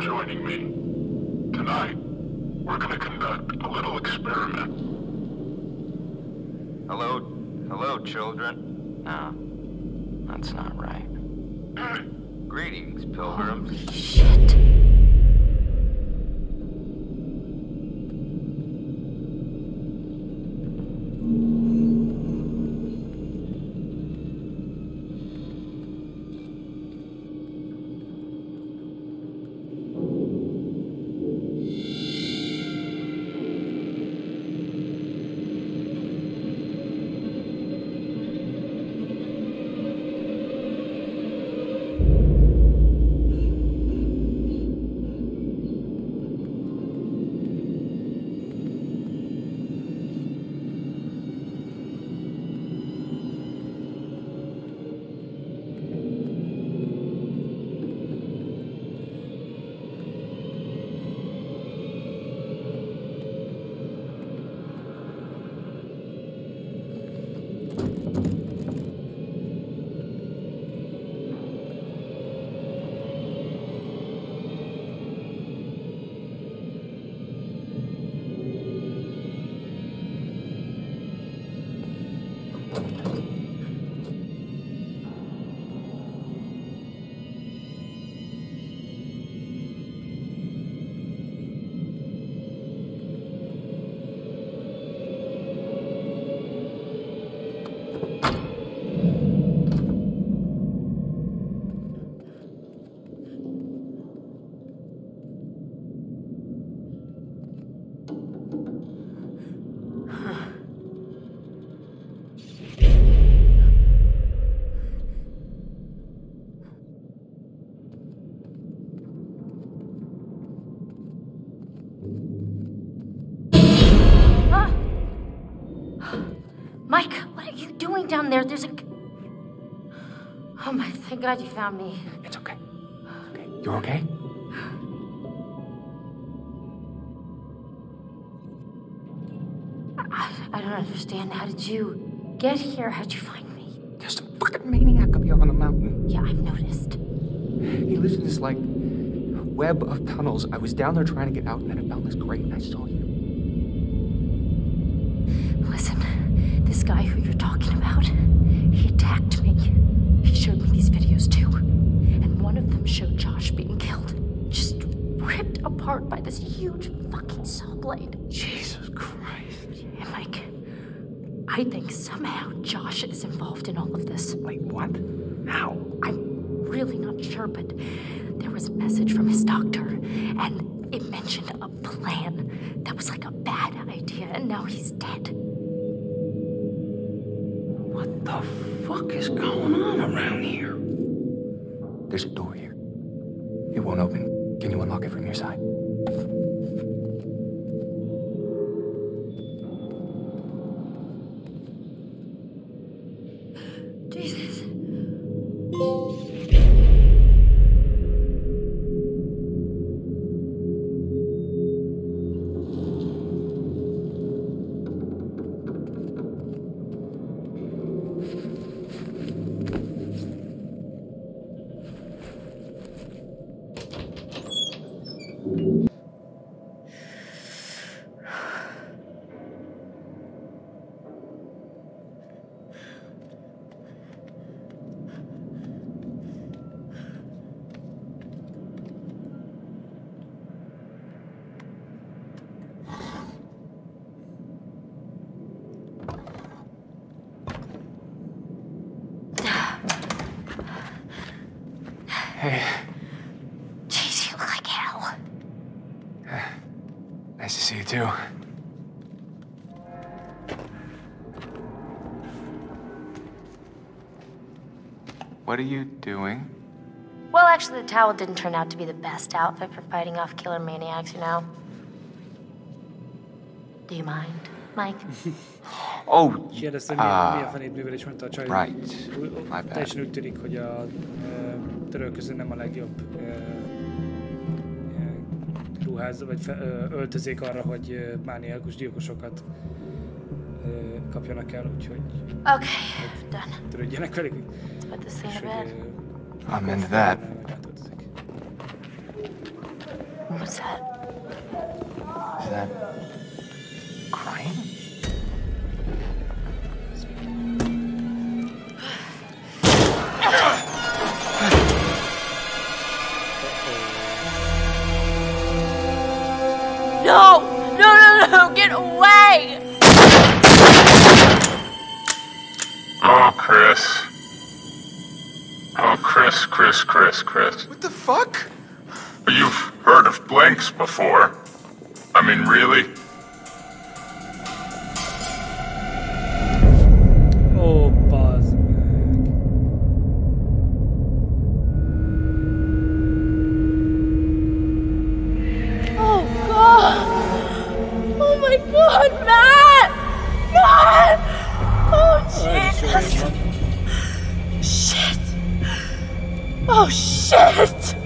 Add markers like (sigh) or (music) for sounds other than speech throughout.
joining me. God you found me. It's okay. Okay. You're okay? I, I don't understand. How did you get here? How'd you find me? There's some fucking maniac up here on the mountain. Yeah, I've noticed. He lives in this, like, web of tunnels. I was down there trying to get out, and then I found this grate, and I saw you. Listen, this guy who you're talking about, he attacked me. Showed me these videos too. And one of them showed Josh being killed. Just ripped apart by this huge fucking saw blade. Jesus Christ. And Mike, I think somehow Josh is involved in all of this. Wait, what? How? I'm really not sure, but there was a message from his doctor, and it mentioned a plan that was like a bad idea, and now he's dead. Fuck is going on around here? There's a door here. It won't open. Can you unlock it from your side? What are you doing? Well, actually, the towel didn't turn out to be the best outfit for fighting off killer maniacs, you know? Do you mind, Mike? (laughs) Oh, Kérdeztem, milyen, milyen ah, a csaj, right. My bad. teljesen úgy tűnik, hogy a ö, török közül nem a legjobb ö, ruház, vagy fe, öltözék arra, hogy mániákus gyilkosokat kapjanak el, úgyhogy Okay, done. törődjenek velük. Let's put this thing És to hogy bed. ö, I'm into that. What's that? Is that Chris, Chris, Chris. What the fuck? You've heard of blanks before. I mean, really? Oh, Ó, bazd. Oh, God! Oh, my God, Matt! Matt! Oh, shit!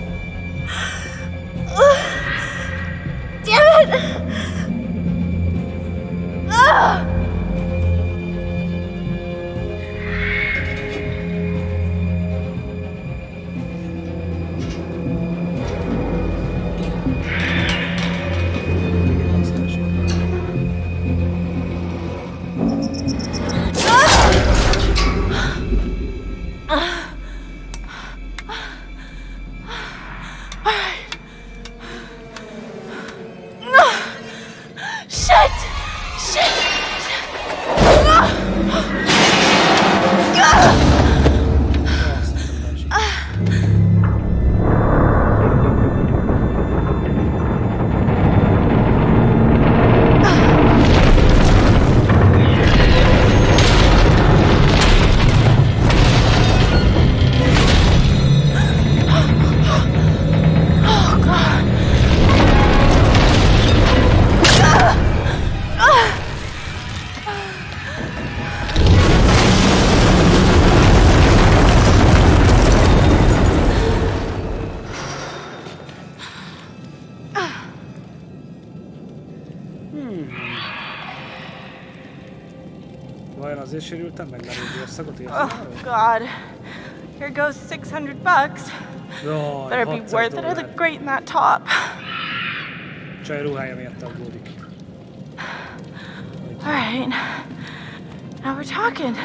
Azért sérültem meg, mert egy szagot érzem Oh, God. Here goes 600 bucks. Jaj, Better be 600 worth it. I look great in that top. Csaj ruhája miatt aggódik. All right. Now we're talking.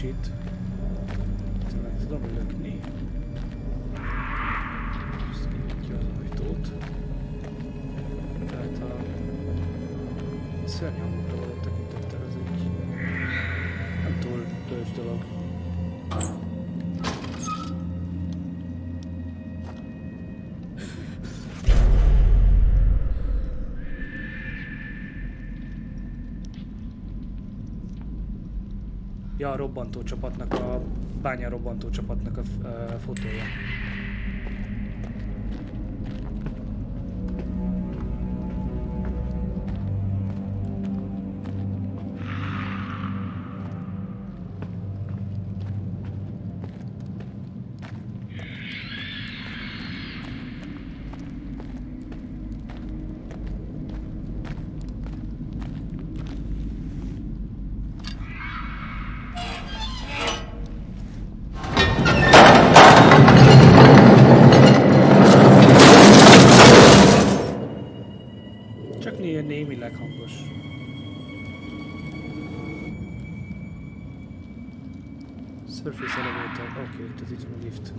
Hogy ezt a Ja, a robbantó csapatnak, a bánya robbantó csapatnak a ö, fotója. Surface elevator. Okay, van a lift.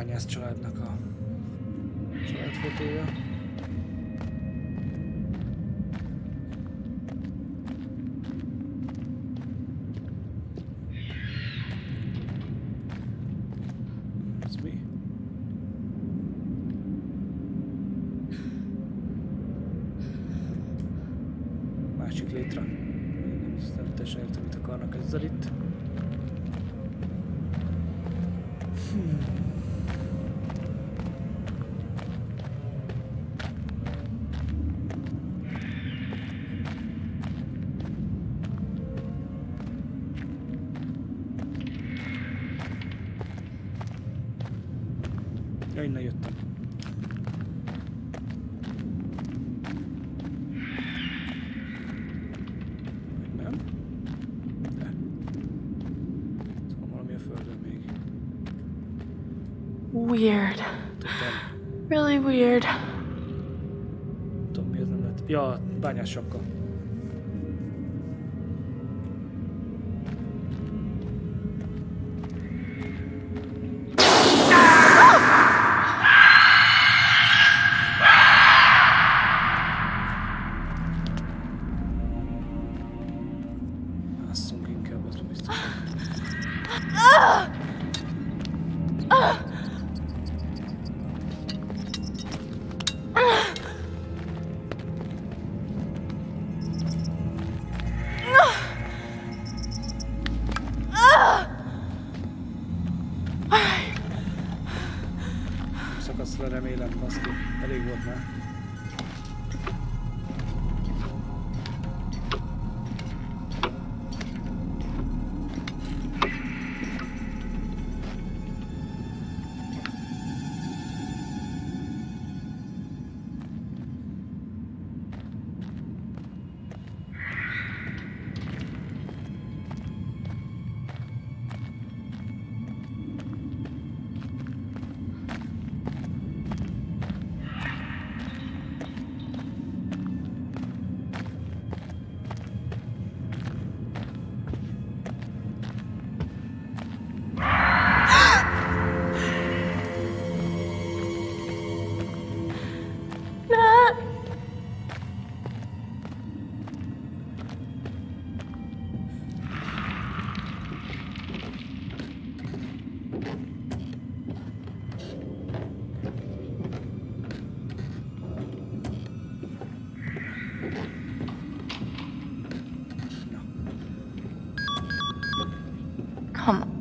Bányász családnak a családfotója. Másik létre. Nem teljesen értem, mit akarnak ezzel itt. Ja, Weird. Really weird. Tudom mi ez nem lett. Ja, bányás sapka.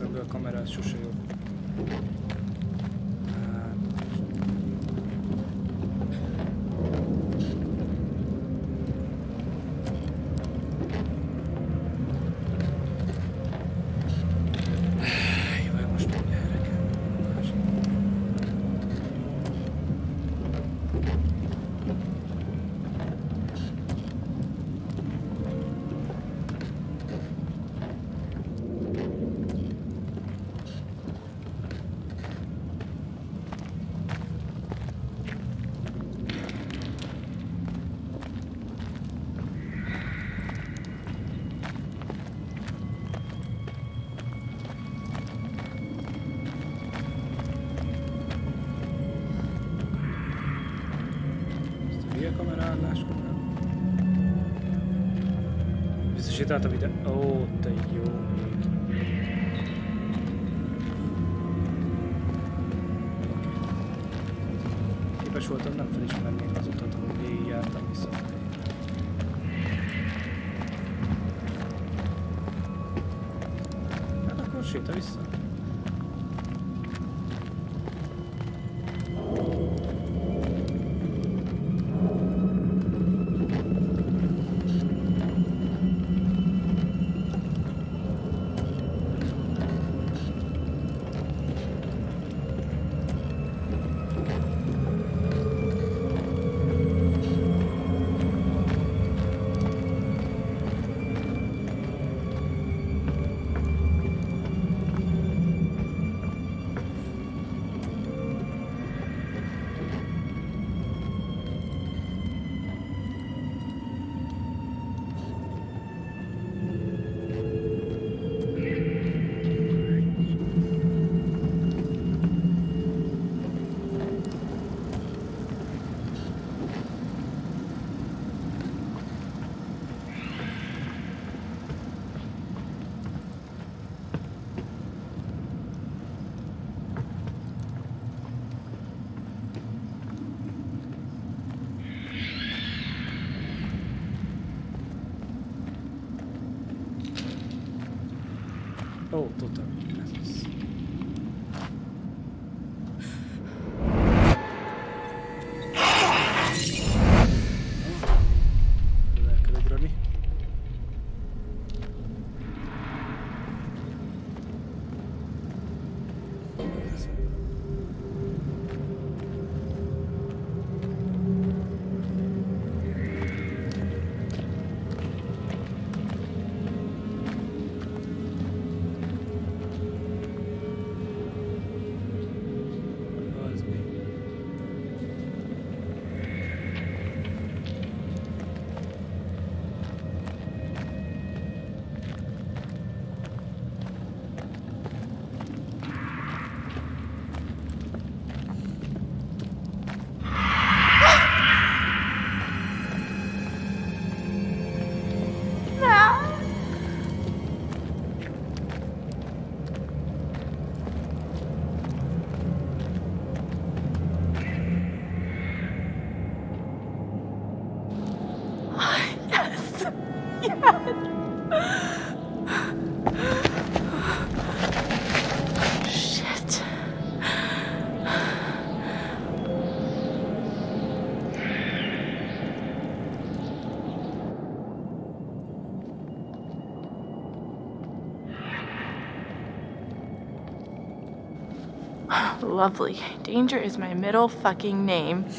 szemszögből kamera, ez sose jó. です lovely. Danger is my middle fucking name. (laughs)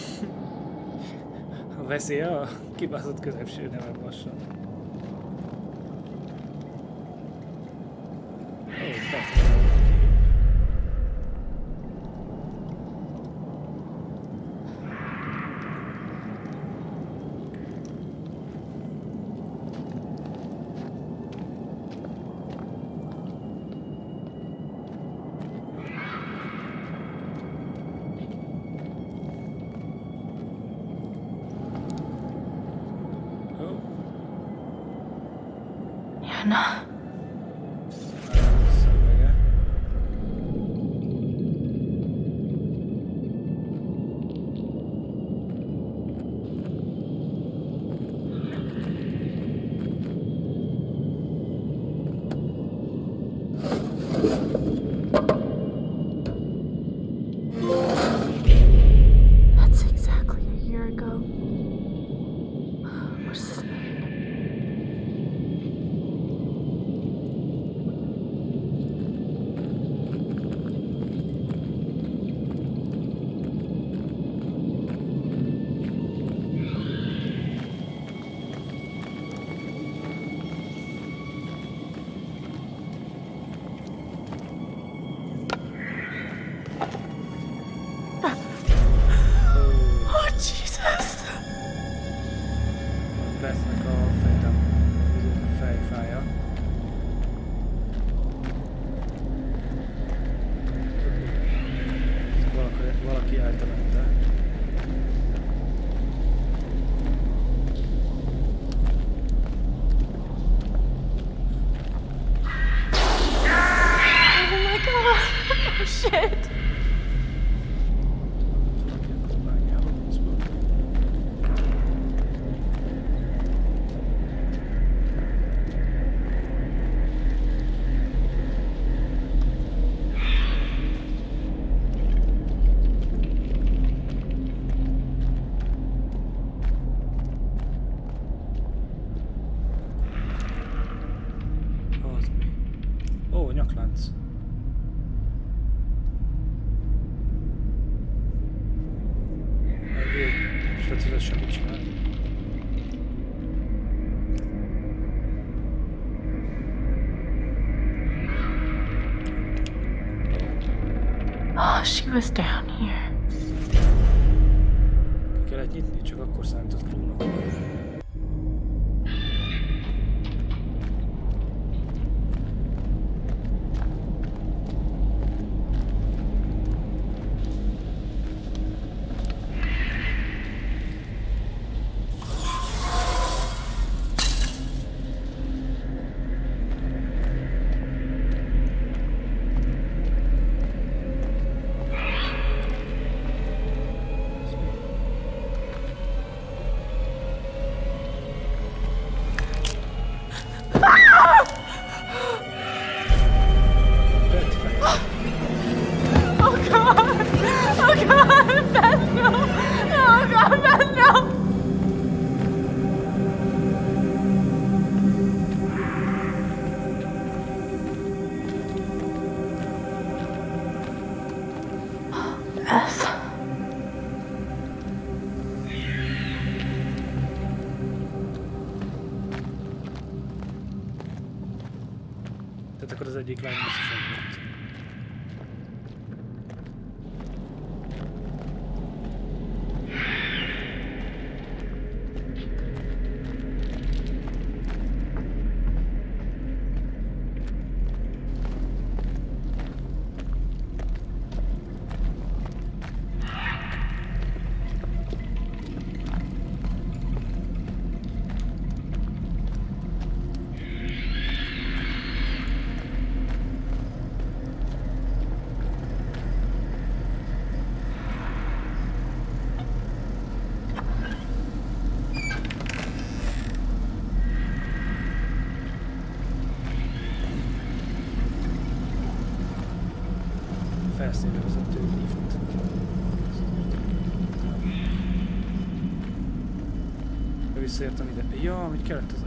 Mr. Hát Ja, Visszaértem ide. Ja, amit kellett az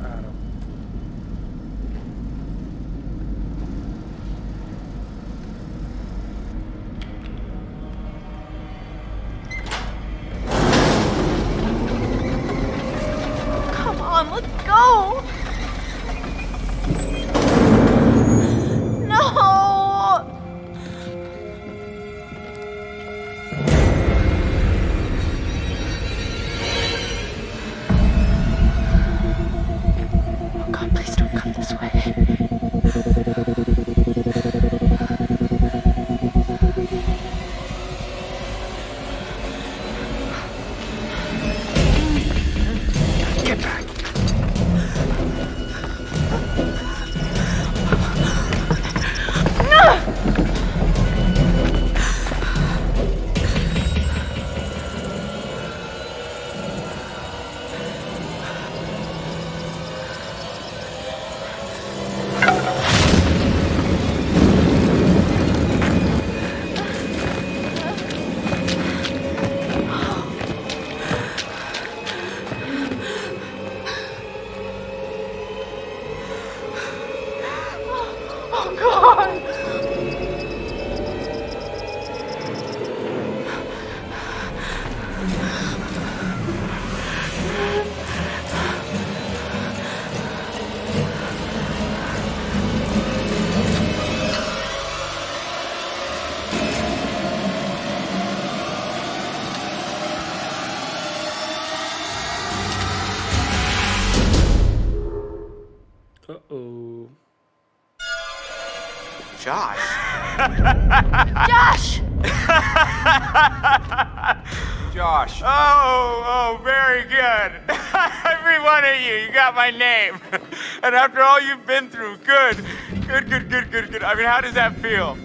Oh, very good. (laughs) Every one of you, you got my name. (laughs) and after all you've been through, good. Good, good, good, good, good. I mean, how does that feel?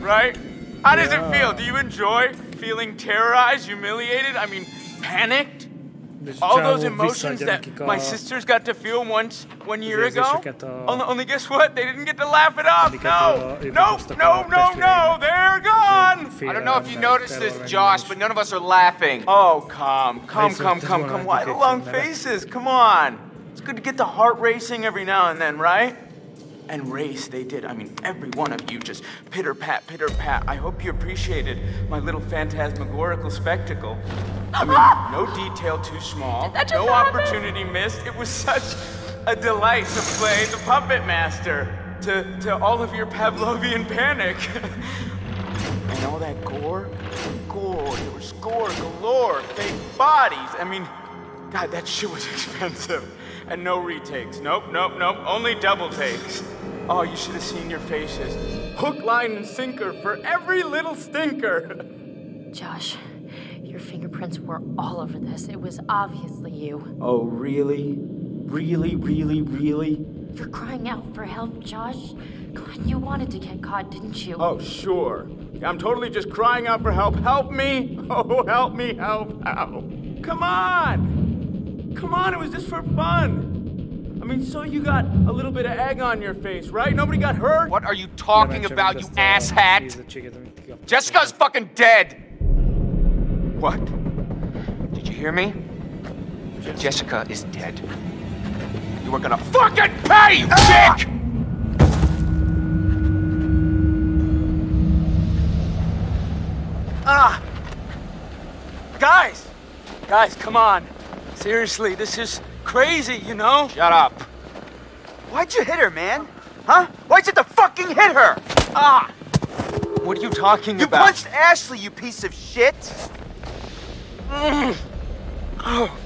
Right? How does it feel? Do you enjoy feeling terrorized, humiliated? I mean, panicked? De All those emotions that my sisters got to feel once one year ago. Only, only guess what? They didn't get to laugh it up. Amiket No, a- no, no, no, no. They're gone. I don't know if you noticed this, Josh, but none of us are laughing. Oh, come, come, come, come, come. one I Why the long faces? Come on. It's good to get the heart racing every now and then, right? And race, they did. I mean, every one of you just pitter pat, pitter pat. I hope you appreciated my little phantasmagorical spectacle. I mean, no detail too small, no happen? opportunity missed. It was such a delight to play the puppet master to, to all of your Pavlovian panic. (laughs) and all that gore, gore, there was gore galore, fake bodies. I mean, God, that shit was (laughs) expensive. And no retakes. Nope, nope, nope. Only double takes. Oh, you should have seen your faces. Hook, line, and sinker for every little stinker. (laughs) Josh, your fingerprints were all over this. It was obviously you. Oh, really? Really, really, really? You're crying out for help, Josh. Come on, you wanted to get caught, didn't you? Oh, sure. I'm totally just crying out for help. Help me! (laughs) Oh, help me, help, help. Come on! Come on, it was just for fun. I mean, so you got a little bit of egg on your face, right? Nobody got hurt? What are you talking Lementsen about, you ezt a asshat? nézettséget. Jessica's fucking dead! What? Did you hear me? Jessica is dead. You are gonna fucking pay, you dick! Ah! Guys! Guys, come on. Seriously, this is crazy, you know? Shut up. Why'd you hit her, man? Huh? Why'd you have to fucking hit her? Ah! What are you talking You about? You punched Ashley, you piece of shit! oh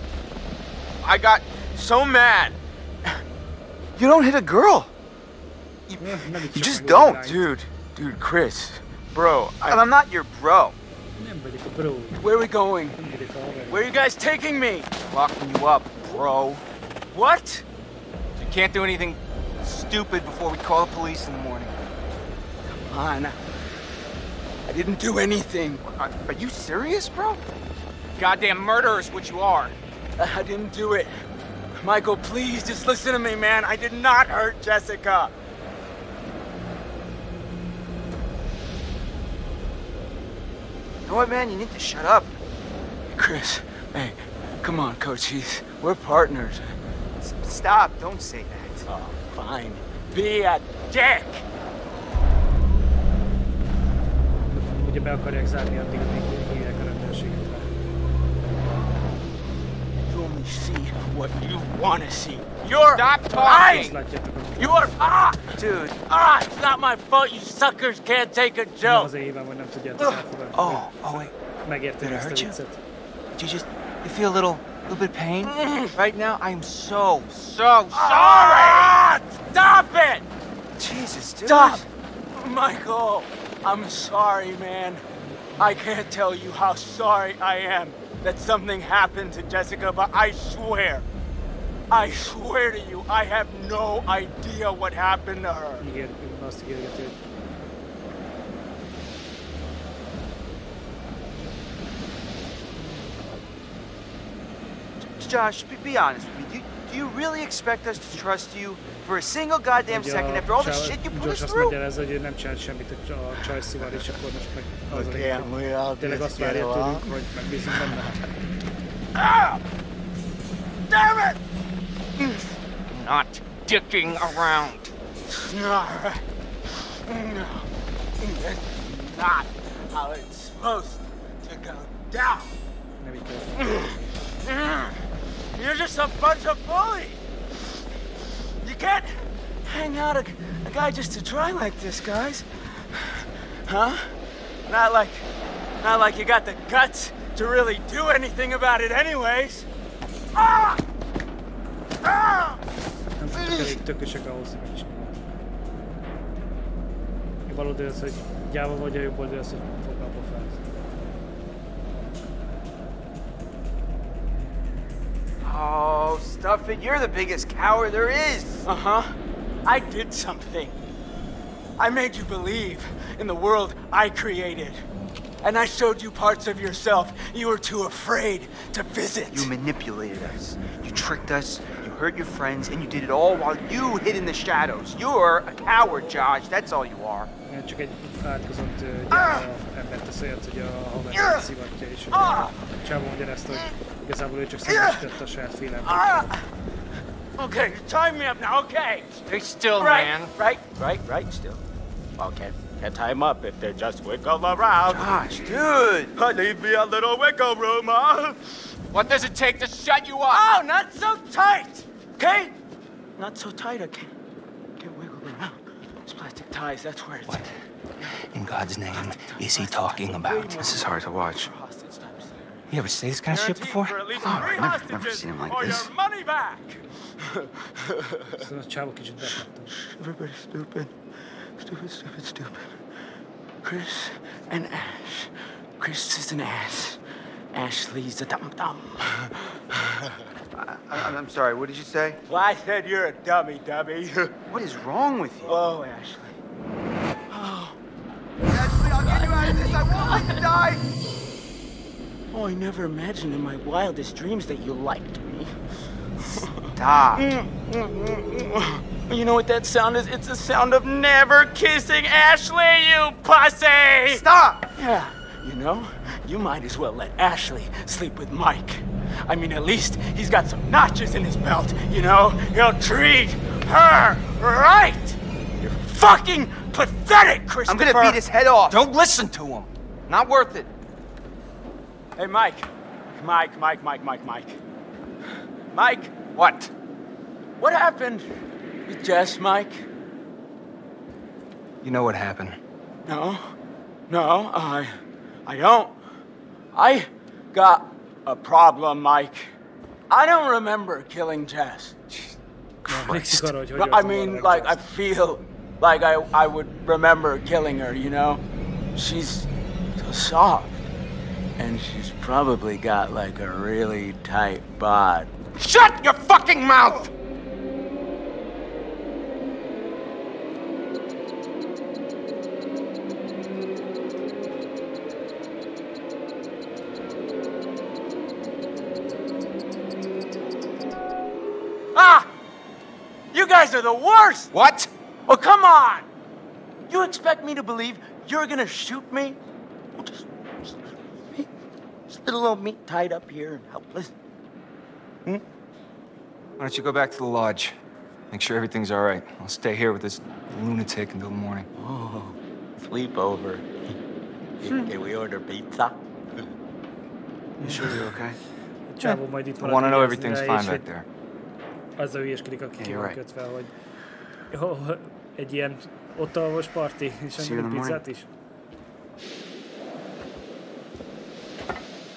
I got so mad. You don't hit a girl. Nem így You just don't, dude. Dude, Chris. Bro, I, I'm not your bro. Nem vagyok a bro. Where are we going? Nem vagyok a haver. Where are you guys taking me? Locking you up, bro. What? You can't do anything stupid before we call the police in the morning. Come on. I didn't do anything. Are, are you serious, bro? Goddamn murderer is what you are. I didn't do it. Michael, please just listen to me, man. I did not hurt Jessica. You know what, man? You need to shut up. Chris, hey, come on, Cochise. We're partners. S- stop. Don't say that. Oh, fine. Be a dick. Ugye be akarják zárni addig, amíg hívják a rendőrséget rá. You only see what you want to see. You're Stop talking. Azt lying. látjátok, amit You are ah, Dude. ah. It's not my fault. You suckers can't take a nem joke. azért hogy nem tudjátok elfogadni. Oh, oh wait. Megérteni did I ezt a hurt you? viccet. Did you just you feel a little a little bit of pain right now? I am so so sorry. Ah, stop it! Jesus, dude. Stop! Michael, I'm sorry, man. I can't tell you how sorry I am that something happened to Jessica, but I swear, I swear to you, I have no idea what happened to her. Ígér, azt ígérgeti, hogy Josh, be, be honest with me. Do, do you really expect us to trust you for a single goddamn second after all the shit you put us through? magyarázza, hogy nem csinált semmit a, a csajszival, és akkor most meg az a I'm hogy way out tényleg azt várja ghetto, tőlünk, hogy megbízunk benne. Ah! Damn it! Not dicking around. No, that's not how it's supposed to go down. (clears throat) You're just a bunch of bullies. You can't hang out a, a guy just to try like this, guys. Huh? Not like, not like you got the guts to really do anything about it, anyways. Ah! Ah! Ahhoz, hogy az, hogy gyáva vagy, a jobb hogy Oh, stuff it. You're the biggest coward there is. Uh huh. I did something. I made you believe in the world I created. And I showed you parts of yourself you were too afraid to visit. You manipulated us. You tricked us. You hurt your friends, and you did it all while you hid in the shadows. You're a coward, Josh. That's all you are. Én csak egy átkozott uh, gyáva ember tesz olyat, hogy a haverját szivatja, és ugye a csávó magyarázta, hogy igazából ő csak szembesítette a saját félelmét. Ah! Okay, time me up now, okay. Stay still, right, man. right, right, right, still. Okay, can't tie 'em up if they just wiggle around. Josh, dude. I leave me a little wiggle room, huh? What does it take to shut you up? Oh, not so tight, okay? Not so tight, I can't, can't wiggle around. These plastic ties, that's where it's... What in God's name is he talking about? This is hard to watch. Hostage types. You ever say this kind of shit before? For at least Oh, three I've never- never seen him like or this. your money back. Szóval a csávó kicsit bekapta. Everybody's stupid. Stupid, stupid, stupid. Chris and Ash. Chris is an ass. Ashley's a dum dum. (laughs) I, I, I'm sorry. What did you say? Well, I said you're a dummy, dummy. (laughs) What is wrong with you? oh, Ashley. Oh. Ashley, I'll get you out of this. I won't let you die. Oh, I never imagined in my wildest dreams that you liked me. Stop. (laughs) You know what that sound is? It's the sound of never kissing Ashley, you pussy! Stop. Yeah, you know, you might as well let Ashley sleep with Mike. I mean, at least he's got some notches in his belt, you know? He'll treat her right! You're fucking pathetic, Christopher! I'm gonna beat his head off. Don't listen to him. Not worth it. Hey, Mike. Mike, Mike, Mike, Mike, Mike. Mike, What? what happened with Jess, Mike? You know what happened. No, no, I, I don't. I got a problem, Mike. I don't remember killing Jess. Emlékszik arra, hogy hogy I mean, like, I feel like I, I would remember killing her, you know? She's so soft. And she's probably got like a really tight bod. Shut your fucking mouth! Ah! You guys are the worst! What? Oh, come on! You expect me to believe you're gonna shoot me? Well, Just, just, me, just a little me tied up here and helpless. Hmm? Why don't you go back to the lodge? Make sure everything's all right. I'll stay here with this lunatic until the morning. Oh, sleepover. (laughs) Can we order pizza? You sure you're okay? Csávó majd itt I want to know everything's fine és back hogy there. Azzal hülyeskedik, aki ki you're van right. kötve, hogy jó, egy ilyen ottalvos parti, és See you in engedünk the pizzát is.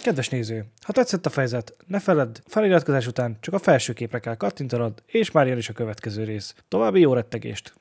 Kedves néző, ha tetszett a fejezet, ne feledd, feliratkozás után csak a felső képre kell kattintanod, és már jön is a következő rész. További jó rettegést!